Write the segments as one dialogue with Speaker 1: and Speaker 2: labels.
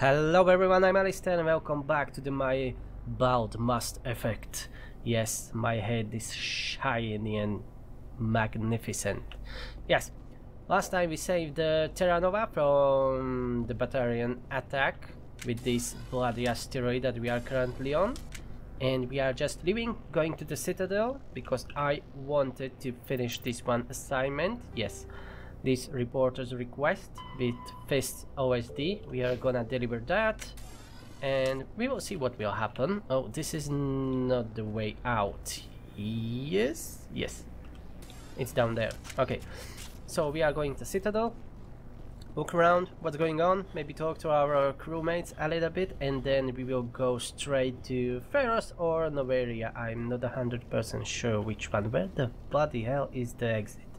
Speaker 1: Hello everyone, I'm Alistair and welcome back to the my bald Mass Effect. Yes, my head is shiny and magnificent. Yes, last time we saved the Terra Nova from the Batarian attack with this bloody asteroid that we are currently on. And we are just leaving, going to the Citadel, because I wanted to finish this one assignment. Yes, this reporter's request with Fist OSD. We are gonna deliver that and we will see what will happen. Oh, this is not the way out. Yes? Yes. It's down there. Okay. So we are going to Citadel. Look around, what's going on, maybe talk to our crewmates a little bit, and then we will go straight to Feros or Noveria. I'm not 100% sure which one. Where the bloody hell is the exit?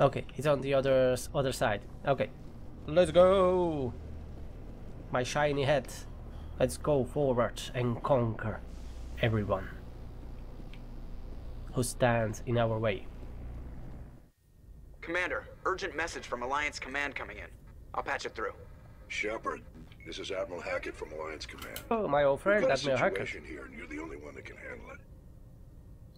Speaker 1: Okay, he's on the other other side. Okay, let's go. My shiny head. Let's go forward and conquer everyone who stands in our way.
Speaker 2: Commander, urgent message from Alliance Command coming in. I'll patch it through.
Speaker 3: Shepard, this is Admiral Hackett from Alliance Command.
Speaker 1: Oh, my old friend,
Speaker 3: We've got
Speaker 1: Admiral
Speaker 3: a
Speaker 1: Hackett.
Speaker 3: situation here, and you're the only one that can handle it.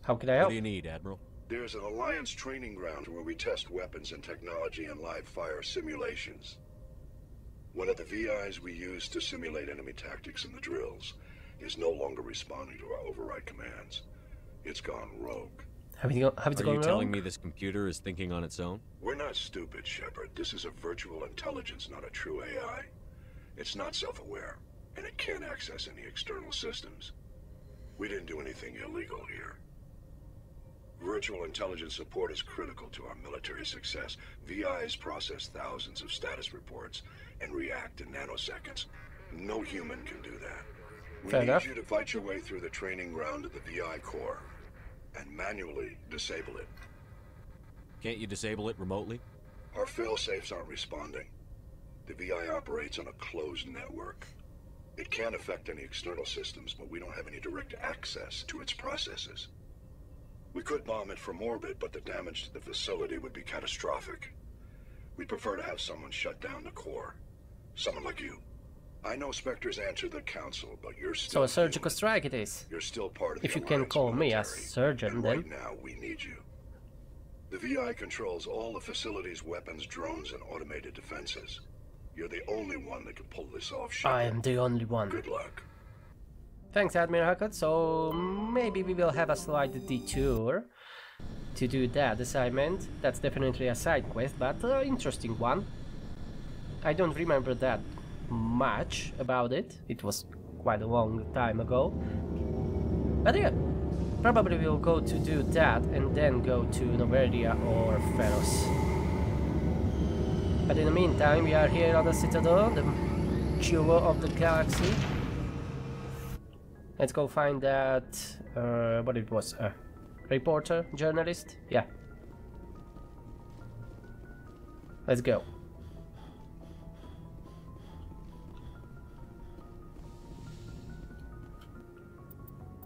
Speaker 1: How can I help?
Speaker 4: What do you need, Admiral?
Speaker 3: There's an Alliance training ground where we test weapons and technology in live fire simulations. One of the VIs we use to simulate enemy tactics in the drills is no longer responding to our override commands. It's gone rogue.
Speaker 1: Have it, go, have it
Speaker 4: Are
Speaker 1: gone
Speaker 4: you telling me this computer is thinking on its own?
Speaker 3: We're not stupid, Shepard. This is a virtual intelligence, not a true AI. It's not self-aware, and it can't access any external systems. We didn't do anything illegal here. Virtual intelligence support is critical to our military success. VIs process thousands of status reports and react in nanoseconds. No human can do that. We
Speaker 1: Fair
Speaker 3: need
Speaker 1: enough.
Speaker 3: you to fight your way through the training ground of the VI core and manually disable it.
Speaker 4: Can't you disable it remotely?
Speaker 3: Our failsafes aren't responding. The VI operates on a closed network. It can't affect any external systems, but we don't have any direct access to its processes. We could bomb it from orbit, but the damage to the facility would be catastrophic. We'd prefer to have someone shut down the core. Someone like you. I know Spectres answer the Council, but you're still
Speaker 1: So a surgical strike it is.
Speaker 3: You're still part of the
Speaker 1: If you can call me a surgeon, then.
Speaker 3: right now we need you. The VI controls all the facility's weapons, drones, and automated defenses. You're the only one that can pull this off, Shepard.
Speaker 1: I am the only one.
Speaker 3: Good luck.
Speaker 1: Thanks, Admiral Hackett. So maybe we will have a slight detour to do that assignment. That's definitely a side quest, but uh, interesting one. I don't remember that much about it. It was quite a long time ago. But yeah, probably we'll go to do that and then go to Noveria or Feros. But in the meantime, we are here on the Citadel, the jewel of the galaxy. Let's go find that. Uh, what it was? Uh, reporter, journalist. Yeah. Let's go.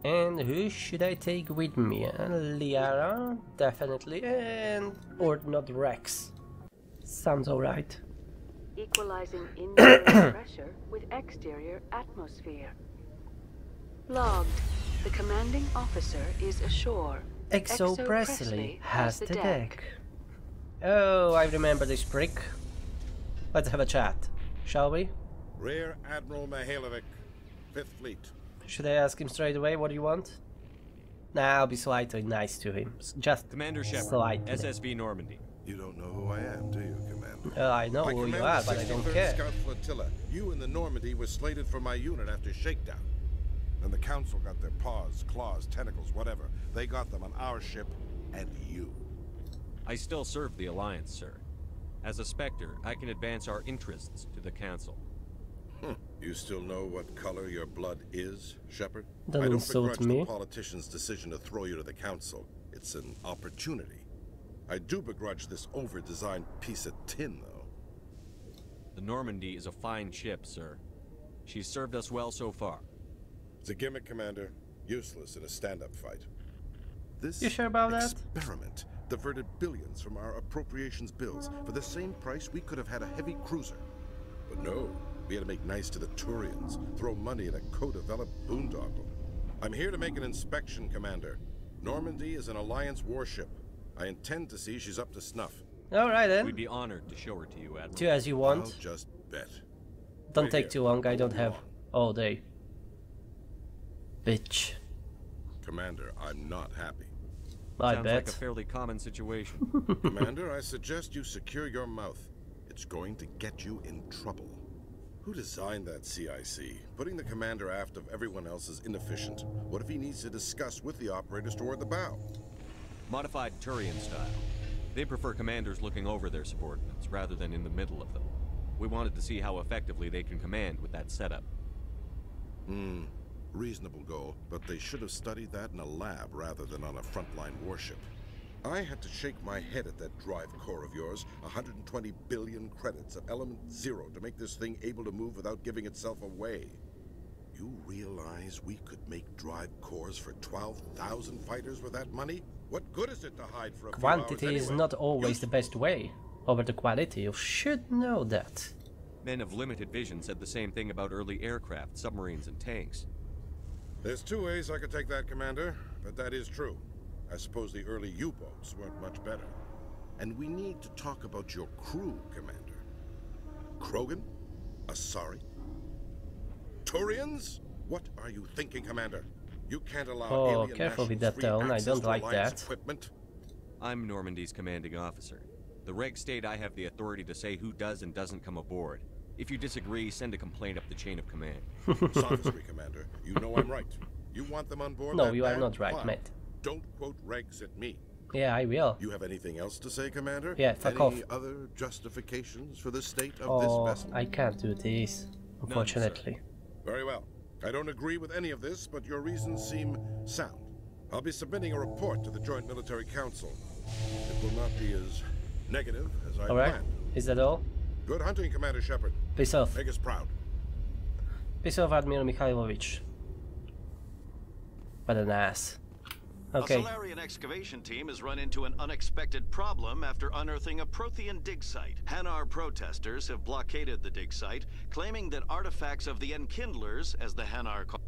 Speaker 1: And who should I take with me? Uh, Liara, definitely, and or not Rex. Sounds alright.
Speaker 5: equalizing interior pressure with exterior atmosphere. Logged. The commanding officer is ashore.
Speaker 1: XO Pressly has the deck. Oh, I remember this prick. Let's have a chat, shall we?
Speaker 6: Rear Admiral Mikhailovich, Fifth Fleet.
Speaker 1: Should I ask him straight away what do you want? Nah, I'll be slightly nice to him. Just
Speaker 4: Commander Shepard,
Speaker 1: slightly.
Speaker 4: SSV Normandy.
Speaker 6: You don't know who I am, do you, Commander?
Speaker 1: Uh, I know
Speaker 6: I
Speaker 1: who you
Speaker 6: command
Speaker 1: are,
Speaker 6: the
Speaker 1: but I don't
Speaker 6: 63rd
Speaker 1: care.
Speaker 6: Scout Flotilla. You and the Normandy were slated for my unit after shakedown. And the Council got their paws, claws, tentacles, whatever. They got them on our ship and you.
Speaker 4: I still serve the Alliance, sir. As a Spectre, I can advance our interests to the Council. Hmm.
Speaker 6: You still know what color your blood is, Shepard?
Speaker 1: Don't
Speaker 6: I don't begrudge
Speaker 1: me.
Speaker 6: the politician's decision to throw you to the Council. It's an opportunity. I do begrudge this over-designed piece of tin, though.
Speaker 4: The Normandy is a fine ship, sir. She's served us well so far.
Speaker 6: It's a gimmick, Commander. Useless in a stand-up fight. This
Speaker 1: You sure about that?
Speaker 6: experiment diverted billions from our appropriations bills. For the same price, we could have had a heavy cruiser. But no, we had to make nice to the Turians, throw money at a co-developed boondoggle. I'm here to make an inspection, Commander. Normandy is an Alliance warship. I intend to see she's up to snuff.
Speaker 1: Alright then.
Speaker 4: We'd be honored to show her to you, Admiral.
Speaker 1: Do as you
Speaker 6: I'll
Speaker 1: want.
Speaker 6: just bet.
Speaker 1: Don't
Speaker 6: right
Speaker 1: take
Speaker 6: here.
Speaker 1: too long, I don't have all day. Bitch.
Speaker 6: Commander, I'm not happy.
Speaker 1: I
Speaker 4: Sounds
Speaker 1: bet.
Speaker 4: like a fairly common situation.
Speaker 6: Commander, I suggest you secure your mouth. It's going to get you in trouble. Who designed that CIC? Putting the commander aft of everyone else is inefficient. What if he needs to discuss with the operators toward the bow?
Speaker 4: Modified Turian style. They prefer commanders looking over their subordinates rather than in the middle of them. We wanted to see how effectively they can command with that setup.
Speaker 6: Hmm, reasonable goal, but they should have studied that in a lab rather than on a frontline warship. I had to shake my head at that drive core of yours. 120 billion credits at element zero to make this thing able to move without giving itself away. You realize we could make drive cores for 12,000 fighters with that money? What good is it to hide for a few
Speaker 1: Quantity
Speaker 6: hours
Speaker 1: is
Speaker 6: anyway?
Speaker 1: not always the best way over the quality. You should know that.
Speaker 4: Men of limited vision said the same thing about early aircraft, submarines, and tanks.
Speaker 6: There's two ways I could take that, Commander, but that is true. I suppose the early U-boats weren't much better. And we need to talk about your crew, Commander. Krogan? Asari? Turians? What are you thinking, Commander? You can't allow
Speaker 1: Oh,
Speaker 6: alien
Speaker 1: careful with
Speaker 6: nationals
Speaker 1: that
Speaker 6: free
Speaker 1: tone, I don't like that.
Speaker 6: Equipment?
Speaker 4: I'm Normandy's commanding officer. The regs state I have the authority to say who does and doesn't come aboard. If you disagree, send a complaint up the chain of command.
Speaker 6: Sophistry, Commander. You know I'm right. You want them on board?
Speaker 1: No,
Speaker 6: that
Speaker 1: you are not right,
Speaker 6: Fine.
Speaker 1: mate.
Speaker 6: Don't quote regs at me.
Speaker 1: Yeah, I will.
Speaker 6: You have anything else to say, Commander?
Speaker 1: Yeah, fuck
Speaker 6: Any
Speaker 1: off.
Speaker 6: other justifications for the state of
Speaker 1: Oh,
Speaker 6: this vessel?
Speaker 1: I can't do this, unfortunately.
Speaker 6: Very well. I don't agree with any of this, but your reasons seem sound. I'll be submitting a report to the Joint Military Council. It will not be as negative as I
Speaker 1: Alright,
Speaker 6: planned.
Speaker 1: is that all?
Speaker 6: Good hunting, Commander Shepard.
Speaker 1: Peace off.
Speaker 6: Make us proud.
Speaker 1: Peace off, Admiral Mikhailovich. What an ass. Okay,
Speaker 7: A Salarian excavation team has run into an unexpected problem after unearthing a Prothean dig site. Hanar protesters have blockaded the dig site, claiming that artifacts of the Enkindlers, as the Hanar call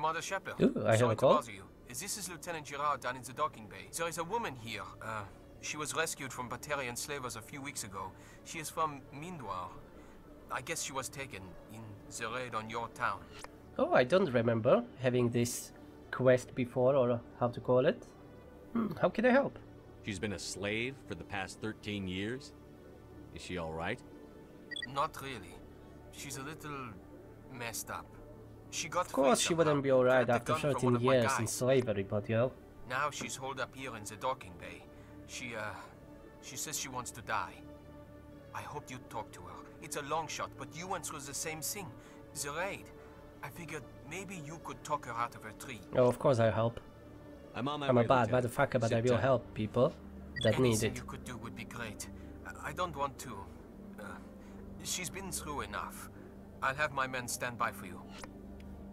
Speaker 8: Commander Shepard.
Speaker 1: Ooh, I have
Speaker 8: sorry
Speaker 1: a call.
Speaker 8: bother you. This is Lieutenant Girard down in the docking bay. There is a woman here. Uh, she was rescued from Batarian slavers a few weeks ago. She is from Mindoir. I guess she was taken in the raid on your town.
Speaker 1: Oh, I don't remember having this quest before, or how to call it. Hmm, how can I help?
Speaker 4: She's been a slave for the past 13 years? Is she alright?
Speaker 8: Not really. She's a little messed up. She got
Speaker 1: Of course, she wouldn't be alright after 13 years in slavery, but yo.
Speaker 8: Now she's holed up here in the docking bay. She, uh, she says she wants to die. I hope you'd talk to her. It's a long shot, but you went through the same thing. The raid. I figured maybe you could talk her out of her tree.
Speaker 1: Oh, of course I'll help.
Speaker 4: I'm on my
Speaker 1: I'm a bad
Speaker 4: Lieutenant.
Speaker 1: motherfucker, but I will
Speaker 4: tight.
Speaker 1: help people that need
Speaker 8: Anything
Speaker 1: it.
Speaker 8: you could do would be great. I- I don't want to. Uh, she's been through enough. I'll have my men stand by for you.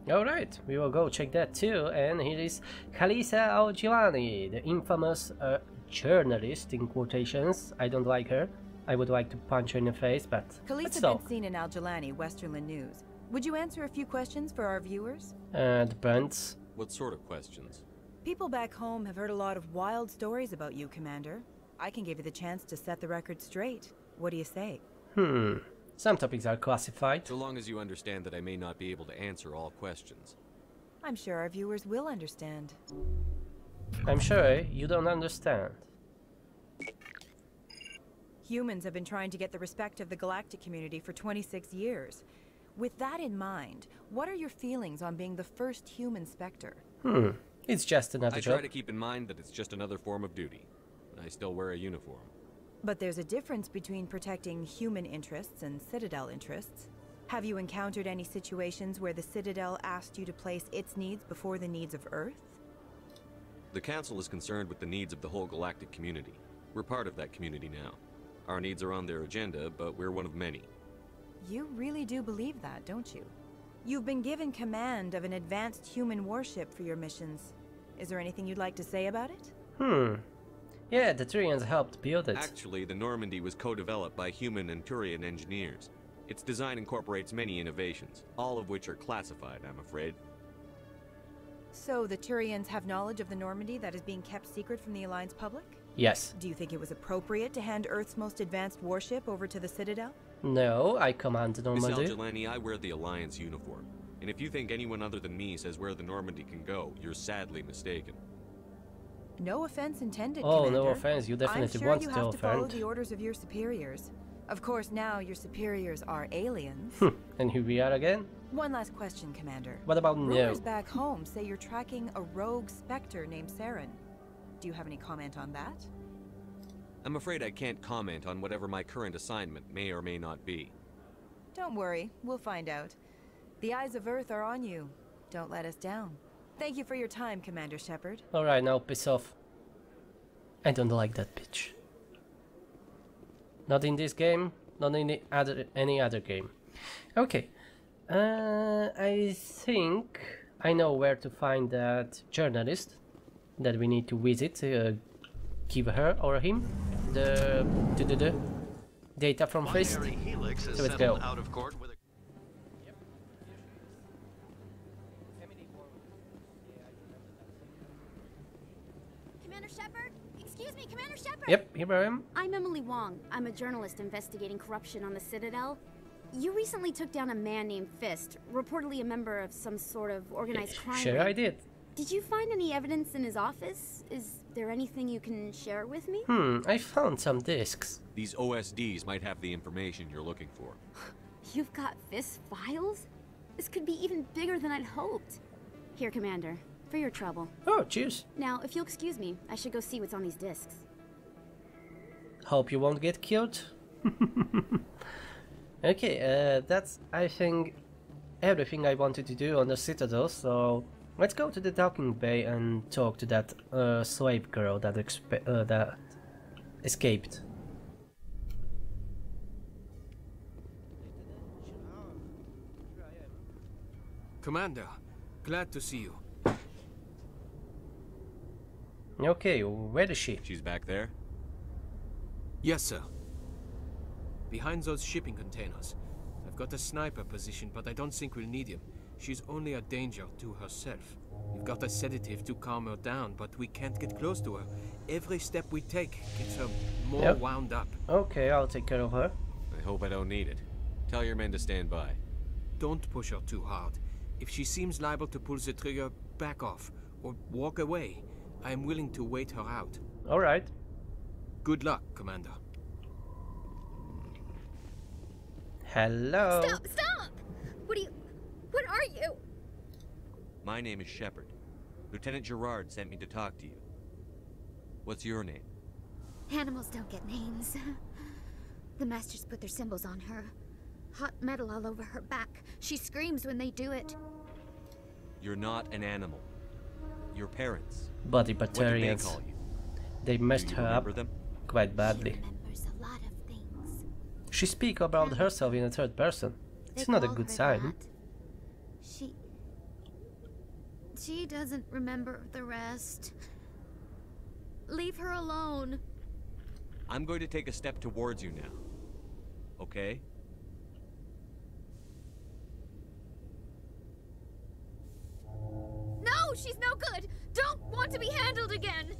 Speaker 1: Alright, we will go check that too. And here is Khalisah Al-Jilani, the infamous uh, journalist, in quotations. I don't like her. I would like to punch her in the face, but let's
Speaker 9: Khalisah
Speaker 1: talk.
Speaker 9: In Al Jilani, Westerlund News. Would you answer a few questions for our viewers?
Speaker 1: And Brent.
Speaker 4: What sort of questions?
Speaker 9: People back home have heard a lot of wild stories about you, Commander. I can give you the chance to set the record straight. What do you say?
Speaker 1: Hmm. Some topics are classified.
Speaker 4: So long as you understand that I may not be able to answer all questions.
Speaker 9: I'm sure our viewers will understand.
Speaker 1: I'm sure you don't understand.
Speaker 9: Humans have been trying to get the respect of the galactic community for 26 years. With that in mind, what are your feelings on being the first human Spectre?
Speaker 1: Hmm. It's just another
Speaker 4: I try to keep in mind that it's just another form of duty. I still wear a uniform.
Speaker 9: But there's a difference between protecting human interests and Citadel interests. Have you encountered any situations where the Citadel asked you to place its needs before the needs of Earth?
Speaker 4: The Council is concerned with the needs of the whole galactic community. We're part of that community now. Our needs are on their agenda, but we're one of many.
Speaker 9: You really do believe that, don't you? You've been given command of an advanced human warship for your missions. Is there anything you'd like to say about it?
Speaker 1: Hmm. Yeah, the Turians helped build it.
Speaker 4: Actually, the Normandy was co-developed by human and Turian engineers. Its design incorporates many innovations, all of which are classified, I'm afraid.
Speaker 9: So the Turians have knowledge of the Normandy that is being kept secret from the Alliance public?
Speaker 1: Yes.
Speaker 9: Do you think it was appropriate to hand Earth's most advanced warship over to the Citadel?
Speaker 1: No, I command the
Speaker 4: Miss
Speaker 1: Normandy.
Speaker 4: Al-Jilani, I wear the Alliance uniform. And if you think anyone other than me says where the Normandy can go, you're sadly mistaken.
Speaker 9: No offense intended,
Speaker 1: Oh,
Speaker 9: Commander.
Speaker 1: no offense. You definitely
Speaker 9: I'm sure
Speaker 1: want
Speaker 9: you
Speaker 1: to
Speaker 9: have to follow the orders of your superiors. Of course, now your superiors are aliens. Hmm.
Speaker 1: and here we are again.
Speaker 9: One last question, Commander.
Speaker 1: What about no?
Speaker 9: Rumors back home say you're tracking a rogue Spectre named Saren. Do you have any comment on that?
Speaker 4: I'm afraid I can't comment on whatever my current assignment may or may not be.
Speaker 9: Don't worry, we'll find out. The eyes of Earth are on you. Don't let us down. Thank you for your time, Commander Shepard.
Speaker 1: Alright, now piss off. I don't like that bitch. Not in this game, not in the other, any other game. Okay. Uh, I think I know where to find that journalist that we need to visit. Uh, give her or him the, the, the, the data from Fist.
Speaker 7: Helix
Speaker 1: So let's
Speaker 7: settled
Speaker 1: go.
Speaker 7: out of court with a
Speaker 10: Commander Shepard? Excuse me, Commander Shepard!
Speaker 1: Yep, here I am.
Speaker 10: I'm Emily Wong. I'm a journalist investigating corruption on the Citadel. You recently took down a man named Fist, reportedly a member of some sort of organized crime.
Speaker 1: Sure. I did.
Speaker 10: Did you find any evidence in his office? Is there anything you can share with me?
Speaker 1: Hmm, I found some discs.
Speaker 4: These OSDs might have the information you're looking for.
Speaker 10: You've got Fist files? This could be even bigger than I'd hoped. Here, Commander, for your trouble.
Speaker 1: Oh, cheers.
Speaker 10: Now, if you'll excuse me, I should go see what's on these discs.
Speaker 1: Hope you won't get killed. okay, uh, that's I think everything I wanted to do on the Citadel. So let's go to the docking bay and talk to that uh, slave girl that expe- uh, that escaped.
Speaker 8: Commander, glad to see you.
Speaker 1: Okay, where is she?
Speaker 4: She's back there?
Speaker 8: Yes, sir. Behind those shipping containers. I've got a sniper position, but I don't think we'll need him. She's only a danger to herself. We've got a sedative to calm her down, but we can't get close to her. Every step we take gets her more
Speaker 1: Yep.
Speaker 8: wound up.
Speaker 1: Okay, I'll take care of her.
Speaker 4: I hope I don't need it. Tell your men to stand by.
Speaker 8: Don't push her too hard. If she seems liable to pull the trigger, back off or walk away. I am willing to wait her out.
Speaker 1: All right.
Speaker 8: Good luck, Commander.
Speaker 1: Hello.
Speaker 10: Stop! Stop! What are you. What are you?
Speaker 4: My name is Shepard. Lieutenant Girard sent me to talk to you. What's your name?
Speaker 10: Animals don't get names. The Masters put their symbols on her. Hot metal all over her back. She screams when they do it.
Speaker 4: You're not an animal. Your parents.
Speaker 1: Body
Speaker 4: What did they call you?
Speaker 1: They messed
Speaker 4: Do you
Speaker 1: her up
Speaker 4: them?
Speaker 1: Quite badly.
Speaker 10: Remembers a lot of things.
Speaker 1: She speak about herself in a third person.
Speaker 10: They
Speaker 1: It's not a good sign.
Speaker 10: that. She. She doesn't remember the rest. Leave her alone.
Speaker 4: I'm going to take a step towards you now. Okay?
Speaker 10: No, she's no good. Don't want to be handled again.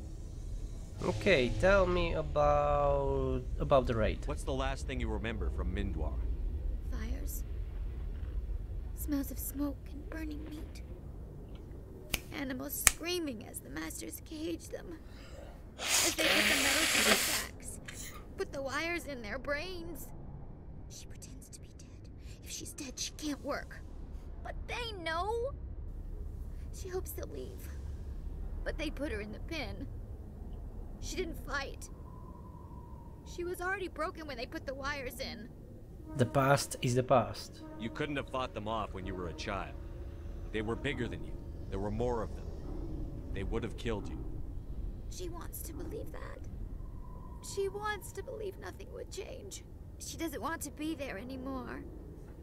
Speaker 1: Okay, tell me about about the raid.
Speaker 4: What's the last thing you remember from Mindoir?
Speaker 10: Fires. Smells of smoke and burning meat. Animals screaming as the masters cage them. As they put the metal to their backs. Put the wires in their brains. She pretends to be dead. If she's dead, she can't work. But they know. She hopes they'll leave. But they put her in the pen. She didn't fight. She was already broken when they put the wires in.
Speaker 1: The past is the past.
Speaker 4: You couldn't have fought them off when you were a child. They were bigger than you. There were more of them. They would have killed you.
Speaker 10: She wants to believe that. She wants to believe nothing would change. She doesn't want to be there anymore.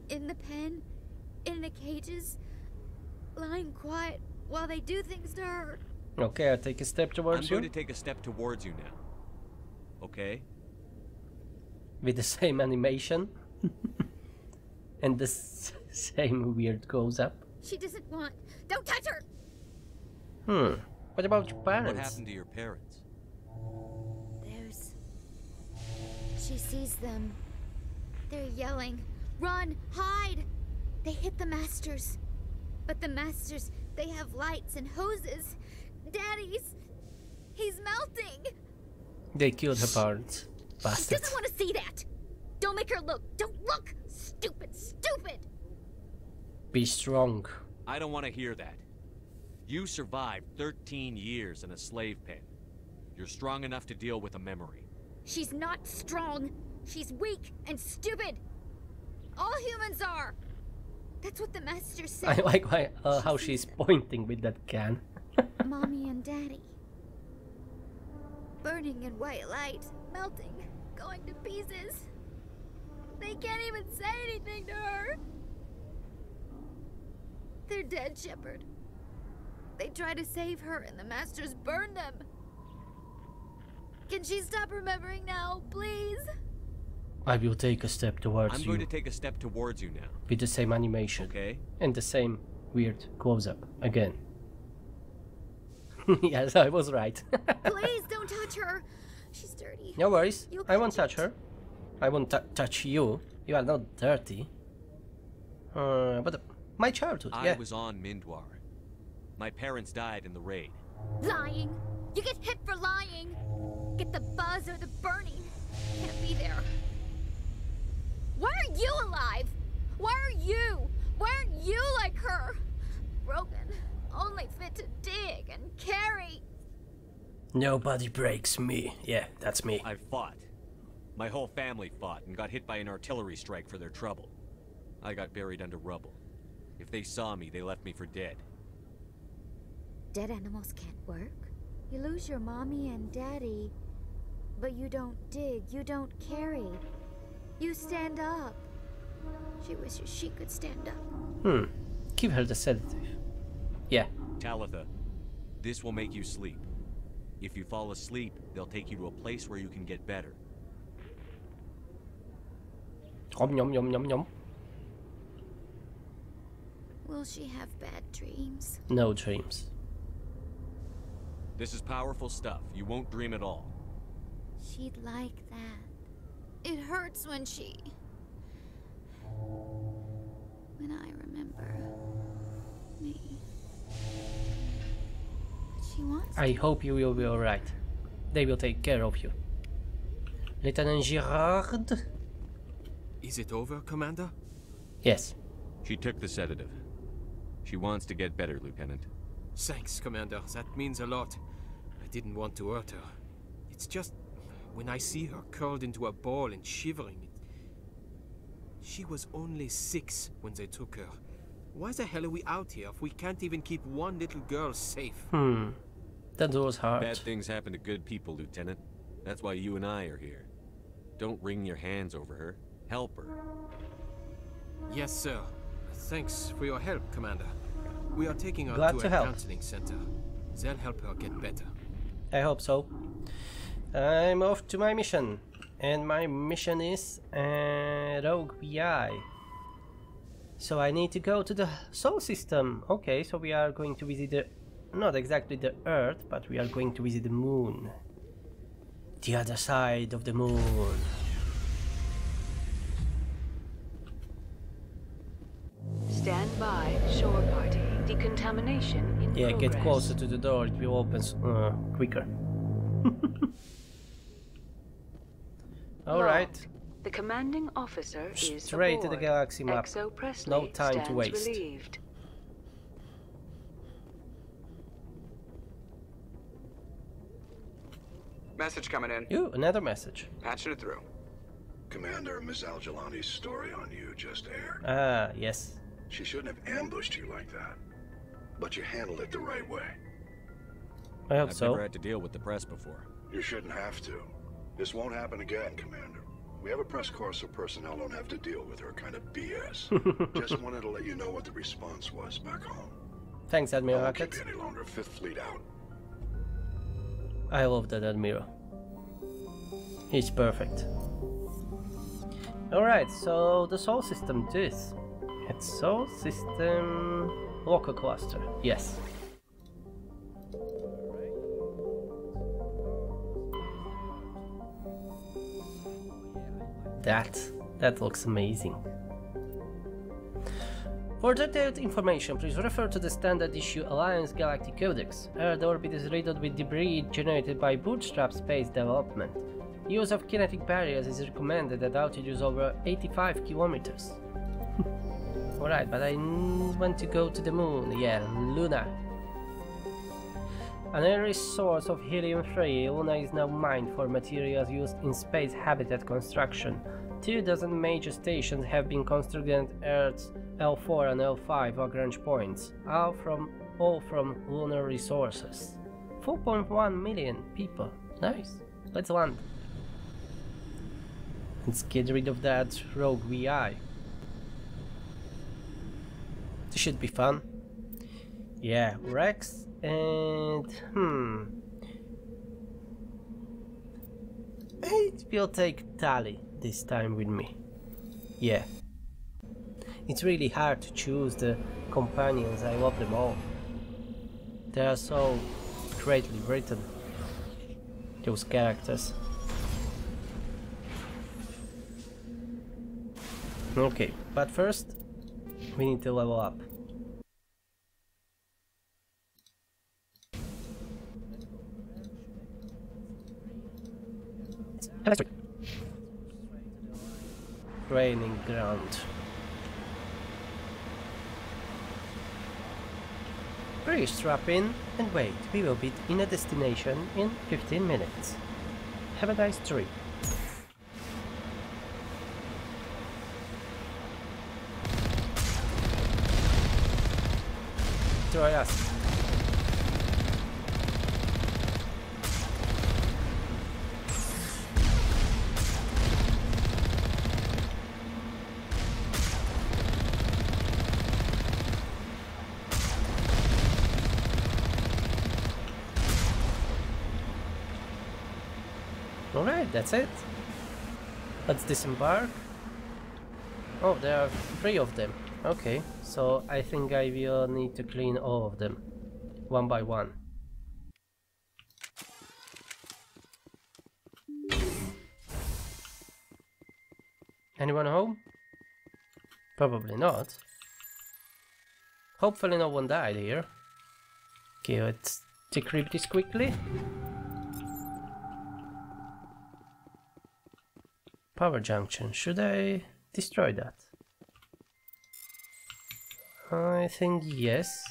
Speaker 10: In the pen, in the cages, lying quiet while they do things to her.
Speaker 1: Okay, I'll take a step towards
Speaker 4: I'm
Speaker 1: towards
Speaker 4: going
Speaker 1: you
Speaker 4: to take a step towards you now. Okay?
Speaker 1: with the same animation and the same weird goes up.
Speaker 10: She doesn't want. Don't touch her!
Speaker 1: Hmm. What about your parents?
Speaker 4: What
Speaker 1: parents?
Speaker 4: happened to your parents?
Speaker 10: There's. She sees them. They're yelling. Run! Hide! They hit the masters. But the masters, they have lights and hoses. Daddy's. He's melting!
Speaker 1: They killed her parents.
Speaker 10: She doesn't want to see that! Don't make her look! Don't look! Stupid, stupid!
Speaker 1: Be strong.
Speaker 4: I don't want to hear that. You survived 13 years in a slave pen. You're strong enough to deal with a memory.
Speaker 10: She's not strong. She's weak and stupid. All humans are. That's what the master said.
Speaker 1: I like why, uh, how she's pointing with that can.
Speaker 10: Mommy and Daddy. Burning in white light, melting, going to pieces. They can't even say anything to her. They're dead, Shepard. They try to save her, and the masters burn them. Can she stop remembering now, please?
Speaker 1: I will take a step towards
Speaker 4: I'm
Speaker 1: you
Speaker 4: going to take a step towards you now.
Speaker 1: with the same animation
Speaker 4: Okay?
Speaker 1: and the same weird close up again. yes, I was right.
Speaker 10: Please don't touch her. She's dirty.
Speaker 1: no worries.
Speaker 10: You'll
Speaker 1: I won't touch her. I won't touch you. You are not dirty. Uh, but uh, my childhood,
Speaker 4: I
Speaker 1: yeah.
Speaker 4: was on Mindoir. My parents died in the raid.
Speaker 10: Lying. You get hit for lying. Get the buzz or the burning. Can't be there. Why are you alive? Why are you? Why aren't you like her? Broken. Only fit to dig and carry.
Speaker 1: Nobody breaks me. Yeah, that's me.
Speaker 4: I fought. My whole family fought and got hit by an artillery strike for their trouble. I got buried under rubble. If they saw me, they left me for dead.
Speaker 10: Dead animals can't work. You lose your mommy and daddy, but you don't dig, you don't carry. You stand up. She wishes she could stand up.
Speaker 1: Hmm. Give her the sedative. Yeah.
Speaker 4: Talitha, this will make you sleep. If you fall asleep, they'll take you to a place where you can get better.
Speaker 1: Yum yum yum yum yum.
Speaker 10: Will she have bad dreams?
Speaker 1: No dreams.
Speaker 4: This is powerful stuff. You won't dream at all.
Speaker 10: She'd like that. It hurts when she. When I remember she wants.
Speaker 1: I hope you will be alright. They will take care of you. Lieutenant Girard?
Speaker 8: Is it over, Commander?
Speaker 1: Yes.
Speaker 4: She took the sedative. She wants to get better, Lieutenant.
Speaker 8: Thanks, Commander. That means a lot. I didn't want to hurt her. It's just when I see her curled into a ball and shivering. She was only six when they took her. Why the hell are we out here if we can't even keep one little girl safe?
Speaker 1: Hmm. That was hard.
Speaker 4: Bad things happen to good people, Lieutenant. That's why you and I are here. Don't wring your hands over her. Help her.
Speaker 8: Yes, sir. Thanks for your help, Commander. We are taking her
Speaker 1: Glad
Speaker 8: to
Speaker 1: to
Speaker 8: a
Speaker 1: help.
Speaker 8: counseling center. They'll help her get better.
Speaker 1: I hope so. I'm off to my mission. And my mission is uh, Rogue VI. So I need to go to the Sol system. Okay, so we are going to visit the... Not exactly the Earth, but we are going to visit the Moon. The other side of the Moon.
Speaker 5: Stand by, shore party. Decontamination in
Speaker 1: Yeah,
Speaker 5: progress.
Speaker 1: get closer to the door, it will open uh, quicker. Alright,
Speaker 5: Log. The commanding officer is
Speaker 1: Straight to the galaxy map.
Speaker 5: XO Pressly
Speaker 1: No time to
Speaker 5: stands
Speaker 1: waste.
Speaker 5: relieved.
Speaker 2: Message coming in.
Speaker 1: you, another message.
Speaker 2: Patching it through.
Speaker 3: Commander, Ms. Al-Jilani's story on you just aired.
Speaker 1: Ah, yes.
Speaker 3: She shouldn't have ambushed you like that. But you handled it the right way.
Speaker 1: I hope
Speaker 4: I've
Speaker 1: so.
Speaker 4: never had to deal with the press before.
Speaker 3: You shouldn't have to. This won't happen again, Commander. We have a press corps so personnel don't have to deal with her kind of BS. Just wanted to let you know what the response was back home.
Speaker 1: Thanks,
Speaker 3: I
Speaker 1: Admiral
Speaker 3: won't keep any longer. Fifth Fleet out.
Speaker 1: I love that Admiral. He's perfect. Alright, so the Sol system this. It's Sol system local cluster. Yes. That that looks amazing. For detailed information, please refer to the standard issue Alliance Galactic Codex. Earth orbit is riddled with debris generated by bootstrap space development. Use of kinetic barriers is recommended at altitudes over 85 kilometers. Alright, but I want to go to the moon. Yeah, Luna. An early source of helium-3, Luna is now mined for materials used in space habitat construction. Two dozen major stations have been constructed at Earth's L4 and L5 Lagrange points, all from all from lunar resources. 4.1 million people. Nice. Let's land. Let's get rid of that rogue VI. This should be fun. Yeah, Rex and hmm. It will take Tali this time with me. Yeah. It's really hard to choose the companions, I love them all. They are so greatly written, those characters. Okay, but first we need to level up. Electric. Training ground. Please strap in and wait. We will be in a destination in 15 minutes. Have a nice trip. Try us. That's it. Let's disembark. Oh, there are three of them. Okay, so I think I will need to clean all of them. One by one. Anyone home? Probably not. Hopefully no one died here. Okay, let's decrypt this quickly. Power junction. Should I destroy that? I think yes.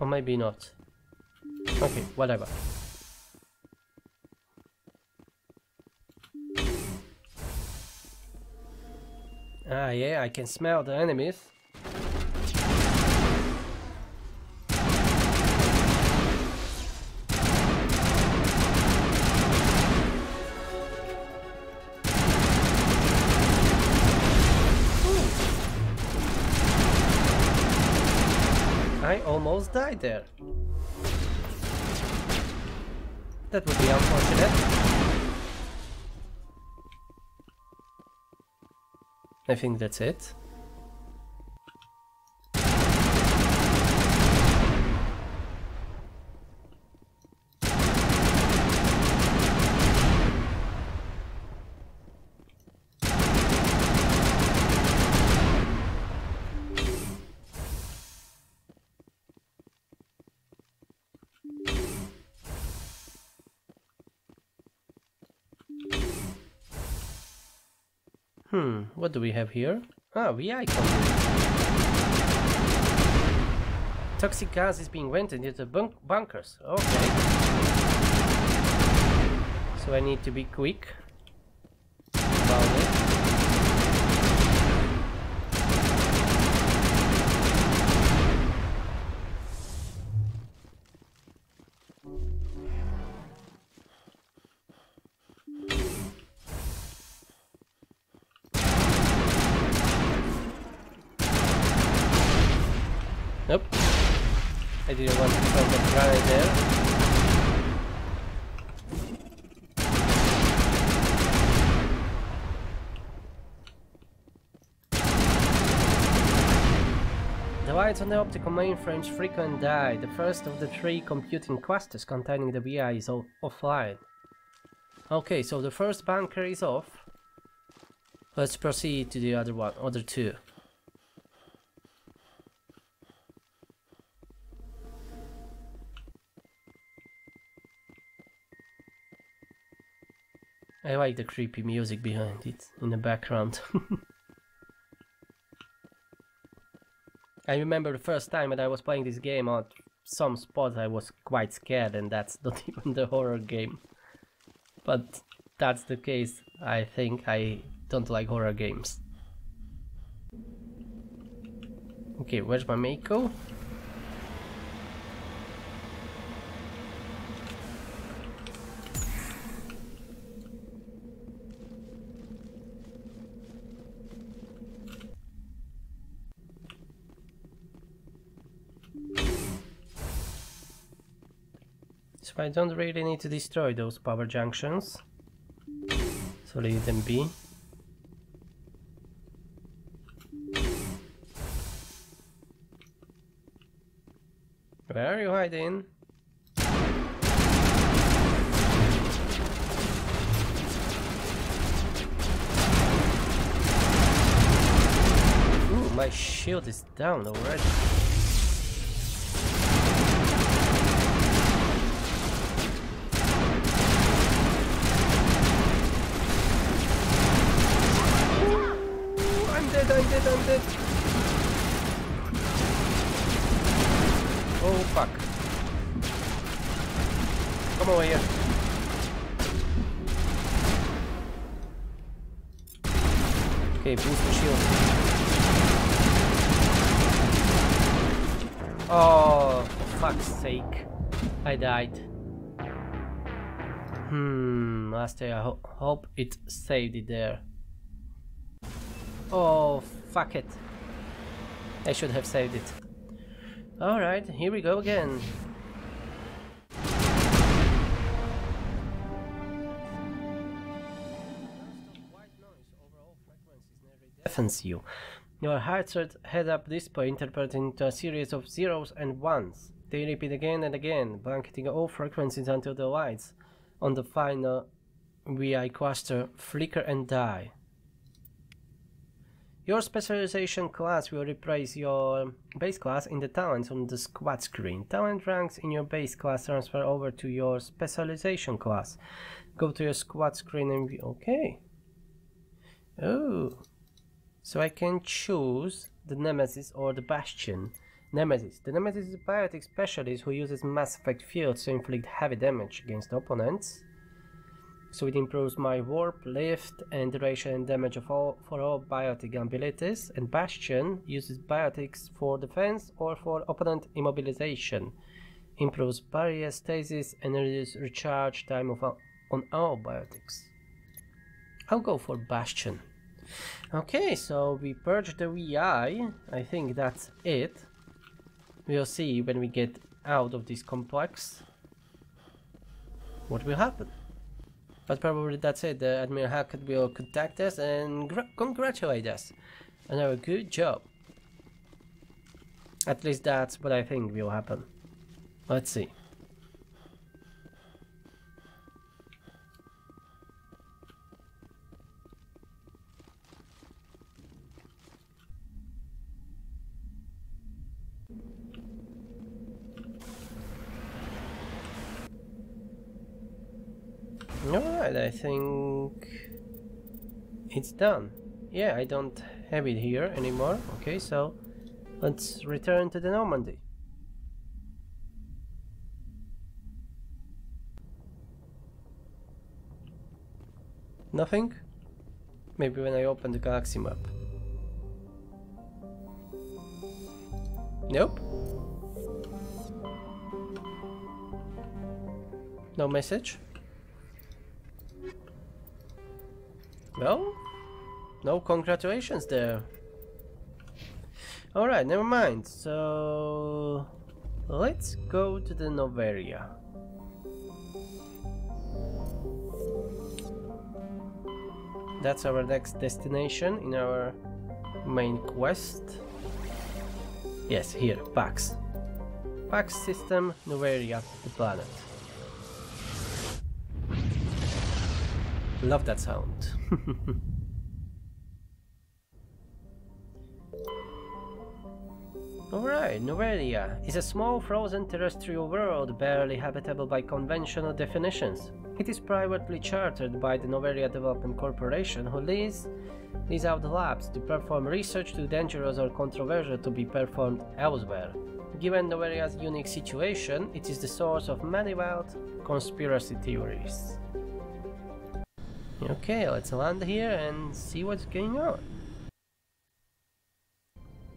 Speaker 1: Or maybe not. Okay, whatever. Ah yeah, I can smell the enemies. Died there. That would be unfortunate. I think that's it. What do we have here? Ah, VI content. Toxic gas is being vented into bunk bunkers. Okay. So I need to be quick I didn't want to throw the granite there. The lights on the optical mainframes frequently die. The first of the three computing clusters containing the VI is offline. Okay, so the first bunker is off. Let's proceed to the other one, other two. I like the creepy music behind it in the background. I remember the first time that I was playing this game on some spots I was quite scared and that's not even the horror game. But that's the case. I think I don't like horror games. Okay, where's my Mako? So I don't really need to destroy those power junctions. So leave them be. Where are you hiding? Ooh, my shield is down already. I'm dead, I'm dead, I'm dead. Oh fuck. Come over here. Okay, boost the shield. Oh, for fuck's sake. I died. Hmm, day I ho hope it saved it there. Oh, fuck it. I should have saved it. Alright, here we go again. Deafens you. Your heart rate head-up display interprets into a series of zeros and ones. They repeat again and again, blanketing all frequencies until the lights on the final VI cluster flicker and die. Your specialization class will replace your base class in the talents on the squad screen. Talent ranks in your base class transfer over to your specialization class. Go to your squad screen and view. Okay. Oh. So I can choose the Nemesis or the Bastion. Nemesis. The Nemesis is a biotic specialist who uses Mass Effect fields to inflict heavy damage against opponents. So it improves my warp, lift, and duration and damage of all for all biotic abilities. And Bastion uses biotics for defense or for opponent immobilization. Improves barrier stasis and reduces recharge time of on all biotics. I'll go for Bastion. Okay, so we purge the VI. I think that's it. We'll see when we get out of this complex what will happen. But probably that's it. The Admiral Hackett will contact us and congratulate us our good job. At least that's what I think will happen. Let's see. Alright, I think it's done. Yeah, I don't have it here anymore. Okay, so let's return to the Normandy. Nothing? Maybe when I open the galaxy map. Nope. No message? Well, no congratulations there. Alright, never mind. So let's go to the Noveria. That's our next destination in our main quest. Yes, here, Pax. Pax system, Noveria, the planet. Love that sound. Alright, Noveria is a small frozen terrestrial world barely habitable by conventional definitions. It is privately chartered by the Noveria Development Corporation who lease, lease out labs to perform research too dangerous or controversial to be performed elsewhere. Given Noveria's unique situation, it is the source of many wild conspiracy theories. Okay, let's land here and see what's going on.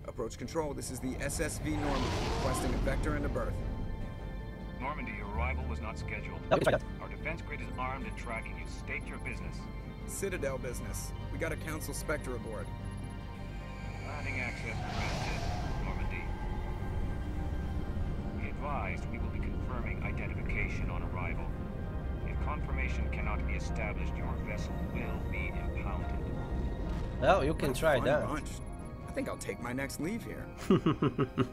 Speaker 11: Approach control, this is the SSV Normandy, requesting a vector and a berth.
Speaker 12: Normandy, your arrival was not scheduled.
Speaker 1: Okay, right.
Speaker 12: Our defense grid is armed and tracking you. State your business.
Speaker 11: Citadel business. We got a Council Spectre aboard.
Speaker 12: Landing access granted, Normandy. Be advised, we will be confirming identification on arrival. If confirmation cannot be established, your vessel will be impounded.
Speaker 1: Well, you can try that.
Speaker 11: bunch. I think I'll take my next leave here.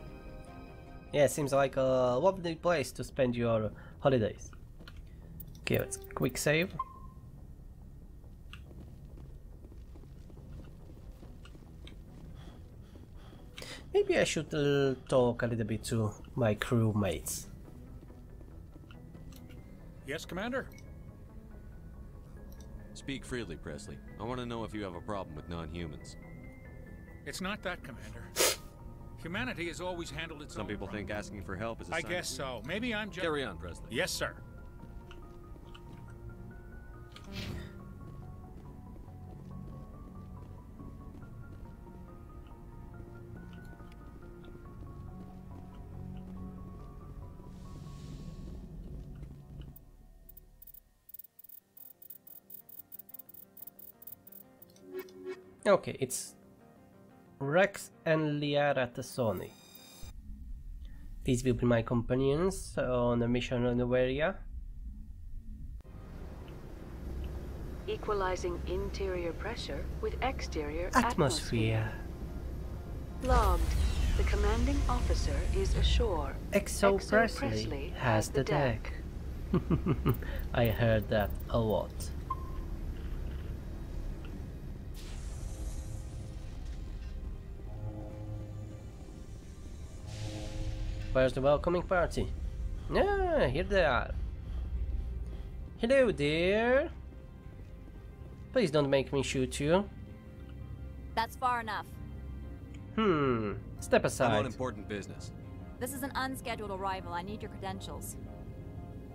Speaker 1: yeah, seems like a lovely place to spend your holidays. Okay, let's quick save. Maybe I should uh, talk a little bit to my crewmates.
Speaker 13: Yes, Commander?
Speaker 4: Speak freely, Pressly. I want to know if you have a problem with non-humans.
Speaker 13: It's not that, Commander. Humanity has always handled its
Speaker 4: Some people
Speaker 13: problems.
Speaker 4: think asking for help is a
Speaker 13: I guess so. Maybe I'm just...
Speaker 4: Carry on, Pressly.
Speaker 13: Yes, sir.
Speaker 1: Okay, it's Wrex and Liara T'Soni. These will be my companions on a mission on Noveria.
Speaker 5: Equalizing interior pressure with exterior atmosphere.
Speaker 1: Atmosphere.
Speaker 5: Logged. The commanding officer is ashore.
Speaker 1: XO,
Speaker 5: XO
Speaker 1: Pressly,
Speaker 5: Pressly
Speaker 1: has the deck. I heard that a lot. Where's the welcoming party? Yeah, here they are. Hello dear. Please don't make me shoot you.
Speaker 14: That's far enough.
Speaker 1: Hmm. Step aside.
Speaker 4: I'm
Speaker 1: aside.
Speaker 4: on important business.
Speaker 14: This is an unscheduled arrival. I need your credentials.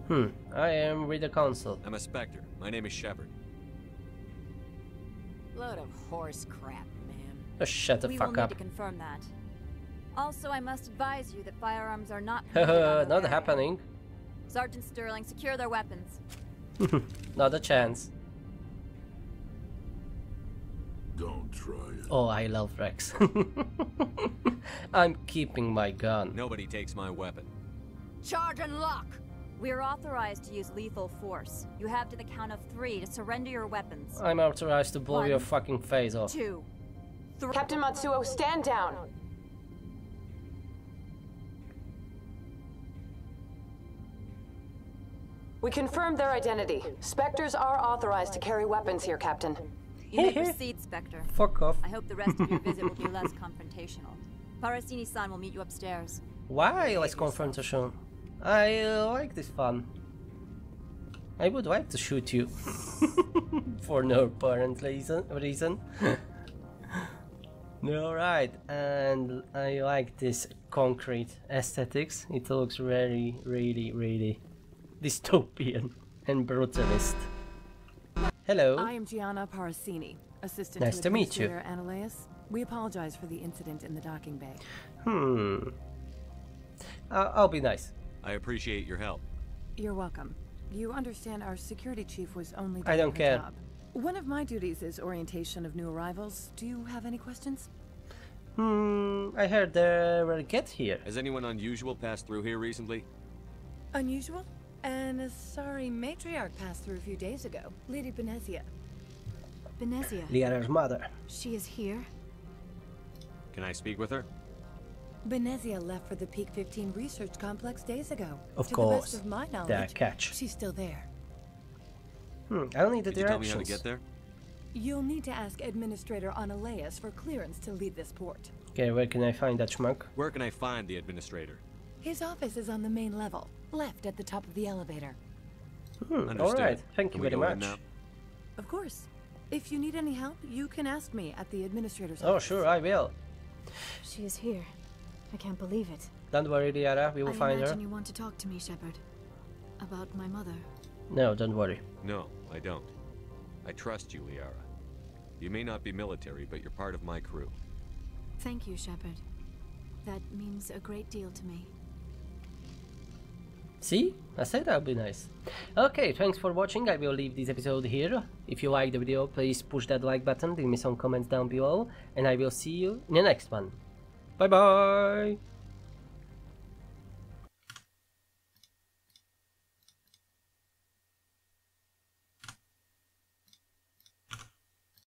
Speaker 1: Hmm. I am with the council.
Speaker 4: I'm a Spectre. My name is Shepard.
Speaker 14: Load of horse crap, man.
Speaker 1: Just shut the
Speaker 14: we
Speaker 1: fuck
Speaker 14: will
Speaker 1: up.
Speaker 14: need to confirm that. Also, I must advise you that firearms are not permitted
Speaker 1: Not
Speaker 14: Noveria.
Speaker 1: happening.
Speaker 14: Sergeant Sterling, secure their weapons.
Speaker 1: Not a chance.
Speaker 3: Don't try it.
Speaker 1: Oh, I love Wrex. I'm keeping my gun.
Speaker 4: Nobody takes my weapon.
Speaker 14: Charge and lock! We are authorized to use lethal force. You have to the count of three to surrender your weapons.
Speaker 1: I'm authorized to blow
Speaker 14: One,
Speaker 1: your fucking face off.
Speaker 14: Two. Three.
Speaker 15: Captain Matsuo, stand down. We confirmed their identity. Spectres are authorized to carry weapons here, Captain.
Speaker 14: You may proceed, Spectre.
Speaker 1: Fuck off.
Speaker 14: I hope the rest of your visit will be less confrontational. Parasini-san will meet you upstairs.
Speaker 1: Why less confrontation? I uh, like this fun. I would like to shoot you. For no apparent reason. reason. Alright, and I like this concrete aesthetics. It looks very, really, really dystopian and brutalist. Hello.
Speaker 16: I am Gianna Parasini, assistant
Speaker 1: Nice to meet you.
Speaker 16: Administrator Anoleis. We apologize for the incident in the docking bay.
Speaker 1: Hmm. Uh, I'll be nice.
Speaker 4: I appreciate your help.
Speaker 16: You're welcome. You understand our security chief was only doing
Speaker 1: I
Speaker 16: don't
Speaker 1: care.
Speaker 16: job. One of my duties is orientation of new arrivals. Do you have any questions?
Speaker 1: Hmm, I heard there were cats here.
Speaker 4: Has anyone unusual passed through here recently?
Speaker 9: Unusual? And asari matriarch passed through a few days ago. Lady Benezia.
Speaker 16: Benezia.
Speaker 1: Liara's mother.
Speaker 16: She is here?
Speaker 4: Can I speak with her?
Speaker 9: Benezia left for the Peak 15 research complex days ago.
Speaker 1: Of
Speaker 9: to
Speaker 1: course.
Speaker 9: the best of my knowledge,
Speaker 1: That catch.
Speaker 9: she's still there.
Speaker 1: Hmm, I don't need the
Speaker 4: Could you tell me
Speaker 1: directions.
Speaker 4: how to get there?
Speaker 9: You'll need to ask Administrator Anoleis for clearance to leave this port.
Speaker 1: Okay, where can I find that schmuck?
Speaker 4: Where can I find the administrator?
Speaker 9: His office is on the main level, left at the top of the elevator.
Speaker 1: Hmm, alright, thank
Speaker 4: Can
Speaker 1: you very much.
Speaker 9: Of course. If you need any help, you can ask me at the Administrator's office.
Speaker 1: Oh,
Speaker 9: office.
Speaker 1: sure, I will.
Speaker 16: She is here. I can't believe it.
Speaker 1: Don't worry, Liara, we will
Speaker 16: I
Speaker 1: find her.
Speaker 16: imagine you want to talk to me, Shepard. About my mother.
Speaker 1: No, don't worry.
Speaker 4: No, I don't. I trust you, Liara. You may not be military, but you're part of my crew.
Speaker 16: Thank you, Shepard. That means a great deal to me.
Speaker 1: See? I said that would be nice. Okay, thanks for watching. I will leave this episode here. If you like the video, please push that like button, leave me some comments down below, and I will see you in the next one. Bye bye!